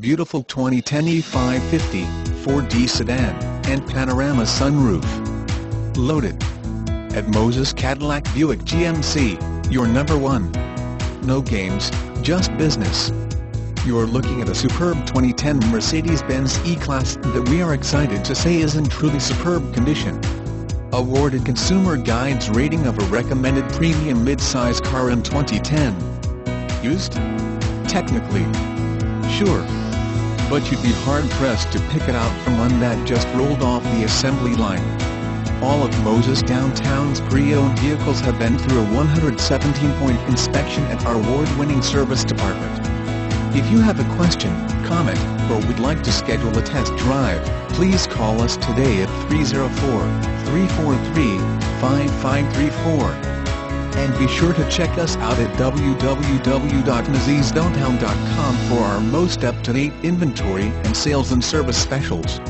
beautiful 2010 E550, 4D sedan, and panorama sunroof. Loaded. At Moses Cadillac Buick GMC, your number one. No games, just business. You're looking at a superb 2010 Mercedes-Benz E-Class that we are excited to say is in truly superb condition. Awarded Consumer Guide's rating of a recommended premium mid-size car in 2010. Used? Technically. Sure. But you'd be hard-pressed to pick it out from one that just rolled off the assembly line. All of Moses Downtown's pre-owned vehicles have been through a 117-point inspection at our award-winning service department. If you have a question, comment, or would like to schedule a test drive, please call us today at 304-343-5534. And be sure to check us out at www.mosesdowntown.com for our most up-to-date inventory and sales and service specials.